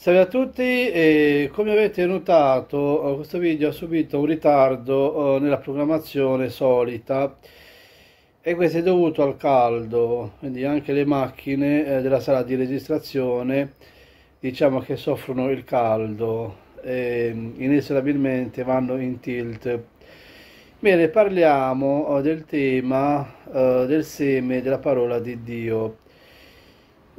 Salve a tutti e come avete notato questo video ha subito un ritardo eh, nella programmazione solita e questo è dovuto al caldo, quindi anche le macchine eh, della sala di registrazione diciamo che soffrono il caldo e inesorabilmente vanno in tilt. Bene, parliamo eh, del tema del seme della parola di Dio.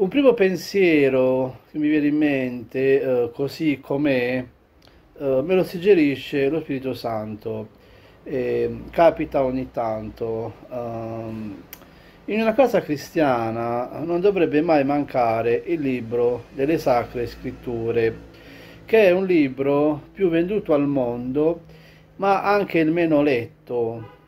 Un primo pensiero che mi viene in mente, eh, così com'è, eh, me lo suggerisce lo Spirito Santo. Eh, capita ogni tanto. Um, in una casa cristiana non dovrebbe mai mancare il libro delle Sacre Scritture, che è un libro più venduto al mondo, ma anche il meno letto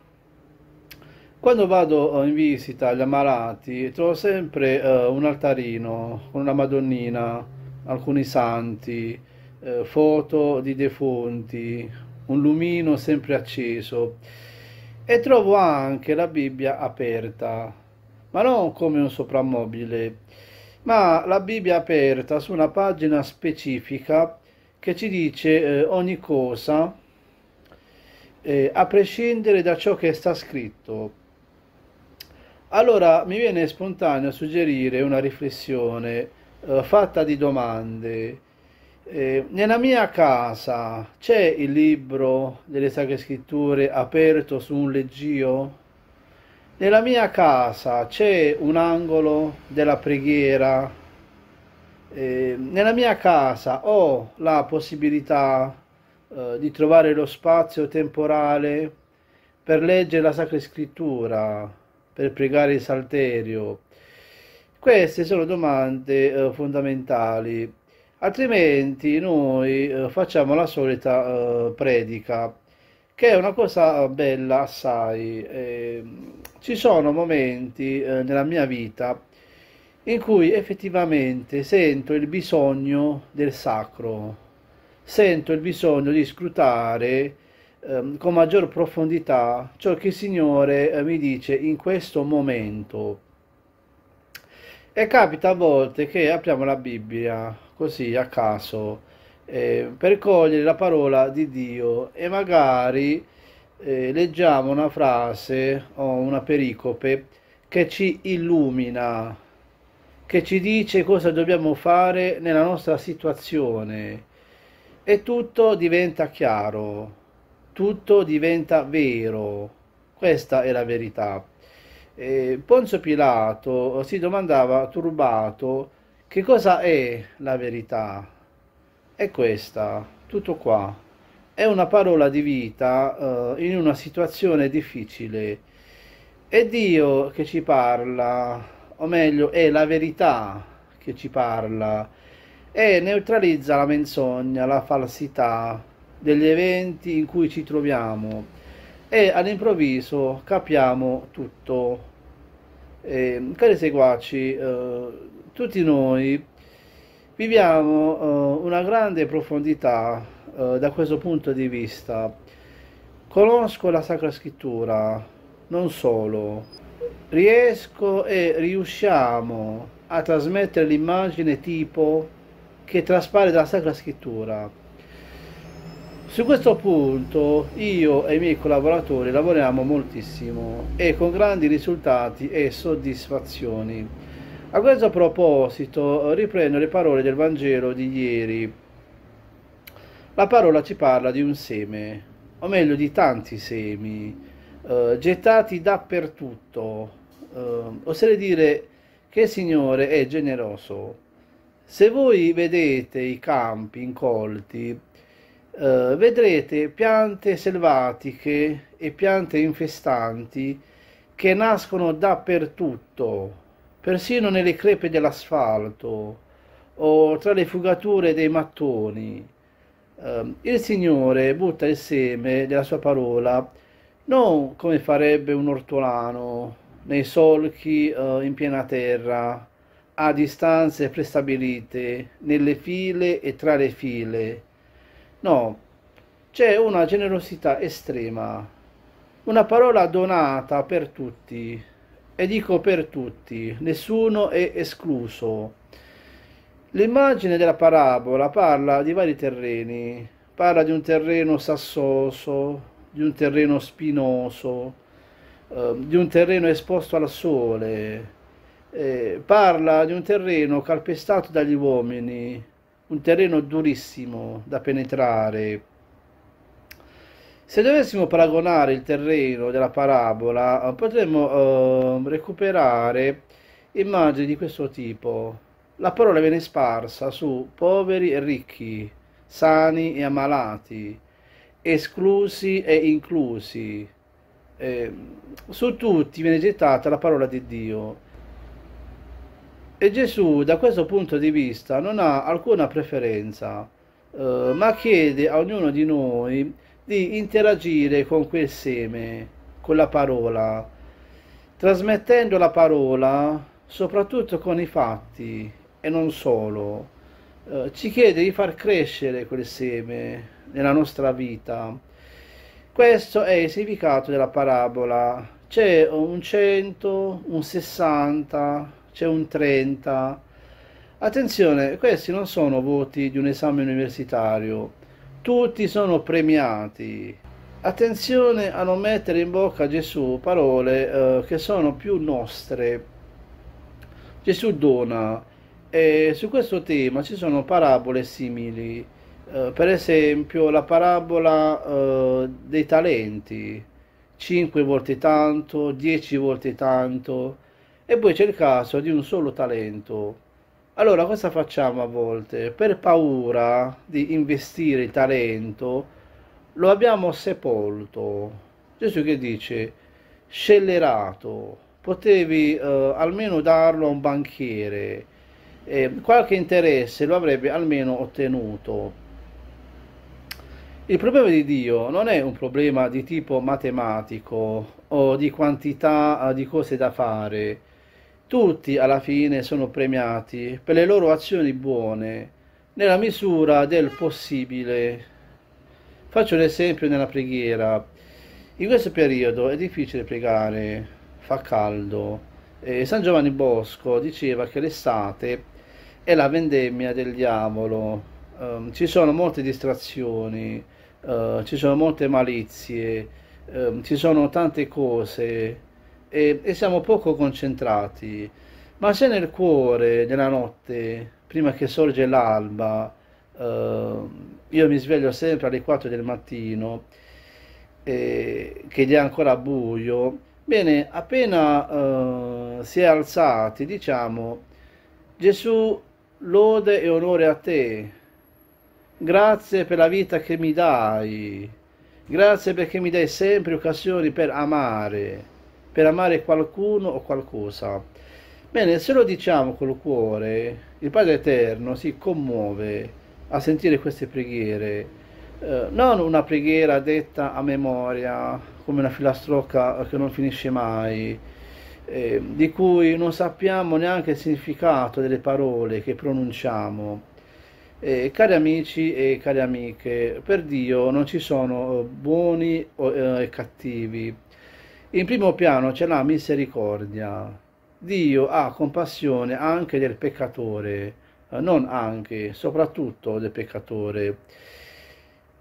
quando vado in visita agli ammalati trovo sempre uh, un altarino con una Madonnina, alcuni santi, uh, foto di defunti, un lumino sempre acceso e trovo anche la Bibbia aperta, ma non come un soprammobile, ma la Bibbia aperta su una pagina specifica che ci dice eh, ogni cosa eh, a prescindere da ciò che sta scritto. Allora mi viene spontaneo suggerire una riflessione eh, fatta di domande. Eh, nella mia casa c'è il libro delle Sacre Scritture aperto su un leggio? Nella mia casa c'è un angolo della preghiera? Eh, nella mia casa ho la possibilità eh, di trovare lo spazio temporale per leggere la Sacra Scrittura? Per pregare il salterio? Queste sono domande eh, fondamentali, altrimenti noi eh, facciamo la solita eh, predica, che è una cosa bella assai. Ehm, ci sono momenti eh, nella mia vita in cui effettivamente sento il bisogno del sacro, sento il bisogno di scrutare ehm, con maggior profondità ciò che il Signore eh, mi dice in questo momento. E capita a volte che apriamo la Bibbia così a caso eh, per cogliere la parola di Dio e magari eh, leggiamo una frase o una pericope che ci illumina, che ci dice cosa dobbiamo fare nella nostra situazione e tutto diventa chiaro tutto diventa vero. Questa è la verità. Eh, Ponzio Pilato si domandava turbato che cosa è la verità. È questa, tutto qua. È una parola di vita eh, in una situazione difficile. È Dio che ci parla, o meglio, è la verità che ci parla e neutralizza la menzogna, la falsità, degli eventi in cui ci troviamo e all'improvviso capiamo tutto. Eh, cari seguaci, eh, tutti noi viviamo eh, una grande profondità eh, da questo punto di vista. Conosco la Sacra Scrittura, non solo, riesco e riusciamo a trasmettere l'immagine tipo che traspare dalla Sacra Scrittura su questo punto io e i miei collaboratori lavoriamo moltissimo e con grandi risultati e soddisfazioni. A questo proposito riprendo le parole del Vangelo di ieri. La parola ci parla di un seme, o meglio di tanti semi, eh, gettati dappertutto. Eh, oserei dire che il Signore è generoso. Se voi vedete i campi incolti, Uh, vedrete piante selvatiche e piante infestanti che nascono dappertutto, persino nelle crepe dell'asfalto o tra le fugature dei mattoni. Uh, il Signore butta il seme della sua parola non come farebbe un ortolano nei solchi uh, in piena terra, a distanze prestabilite, nelle file e tra le file No, c'è una generosità estrema, una parola donata per tutti, e dico per tutti, nessuno è escluso. L'immagine della parabola parla di vari terreni, parla di un terreno sassoso, di un terreno spinoso, eh, di un terreno esposto al sole, eh, parla di un terreno calpestato dagli uomini, un terreno durissimo da penetrare. Se dovessimo paragonare il terreno della parabola, eh, potremmo eh, recuperare immagini di questo tipo la parola viene sparsa su poveri e ricchi, sani e ammalati, esclusi e inclusi. Eh, su tutti viene gettata la parola di Dio. E Gesù da questo punto di vista non ha alcuna preferenza, eh, ma chiede a ognuno di noi di interagire con quel seme, con la parola, trasmettendo la parola soprattutto con i fatti, e non solo, eh, ci chiede di far crescere quel seme nella nostra vita. Questo è il significato della parabola. C'è un 100, un 60, c'è un 30. Attenzione, questi non sono voti di un esame universitario, tutti sono premiati. Attenzione a non mettere in bocca a Gesù parole eh, che sono più nostre. Gesù dona, e su questo tema ci sono parabole simili, eh, per esempio la parabola eh, dei talenti, 5 volte tanto, 10 volte tanto, e poi c'è il caso di un solo talento. Allora cosa facciamo a volte? Per paura di investire il talento, lo abbiamo sepolto. Gesù che dice, scellerato, potevi eh, almeno darlo a un banchiere eh, qualche interesse lo avrebbe almeno ottenuto. Il problema di Dio non è un problema di tipo matematico o di quantità di cose da fare. Tutti alla fine sono premiati per le loro azioni buone, nella misura del possibile. Faccio l'esempio nella preghiera. In questo periodo è difficile pregare, fa caldo. Eh, San Giovanni Bosco diceva che l'estate è la vendemmia del diavolo. Um, ci sono molte distrazioni, uh, ci sono molte malizie, um, ci sono tante cose e, e, siamo poco concentrati. Ma se nel cuore della notte, prima che sorge l'alba, uh, io mi sveglio sempre alle 4 del mattino, eh, che è ancora buio, bene, appena uh, si è alzati, diciamo, Gesù lode e onore a te. Grazie per la vita che mi dai. Grazie perché mi dai sempre occasioni per amare, per amare qualcuno o qualcosa. Bene, se lo diciamo col cuore, il Padre Eterno si commuove a sentire queste preghiere, eh, non una preghiera detta a memoria, come una filastrocca che non finisce mai, eh, di cui non sappiamo neanche il significato delle parole che pronunciamo. Eh, cari amici e cari amiche, per Dio non ci sono eh, buoni e eh, cattivi. In primo piano c'è la misericordia. Dio ha compassione anche del peccatore, eh, non anche, soprattutto del peccatore.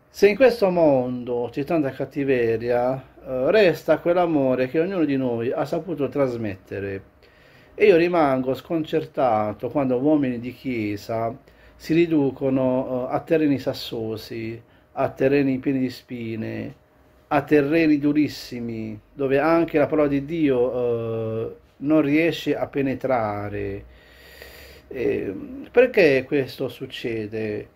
Se in questo mondo c'è tanta cattiveria, eh, resta quell'amore che ognuno di noi ha saputo trasmettere. E io rimango sconcertato quando uomini di chiesa si riducono uh, a terreni sassosi, a terreni pieni di spine, a terreni durissimi, dove anche la parola di Dio uh, non riesce a penetrare. Eh, perché questo succede?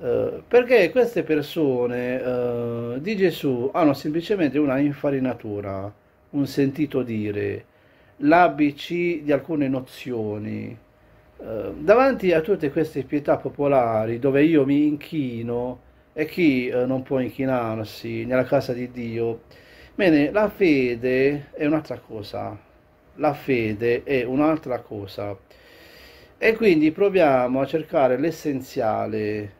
Eh, perché queste persone uh, di Gesù hanno semplicemente una infarinatura, un sentito dire, l'ABC di alcune nozioni. Uh, davanti a tutte queste pietà popolari dove io mi inchino e chi non può inchinarsi nella casa di Dio, bene, la fede è un'altra cosa, la fede è un'altra cosa. E quindi proviamo a cercare l'essenziale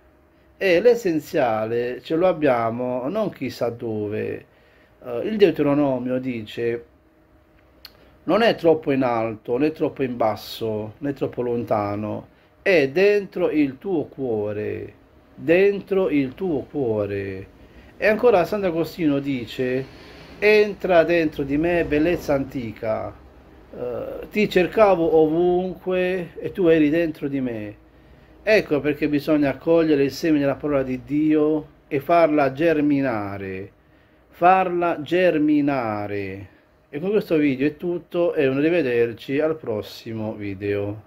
e l'essenziale ce lo abbiamo non chissà dove. Uh, il Deuteronomio dice non è troppo in alto né troppo in basso né troppo lontano, è dentro il tuo cuore, dentro il tuo cuore. E ancora Sant'Agostino dice, entra dentro di me bellezza antica, uh, ti cercavo ovunque e tu eri dentro di me. Ecco perché bisogna accogliere il seme della parola di Dio e farla germinare, farla germinare. E con questo video è tutto e un arrivederci al prossimo video.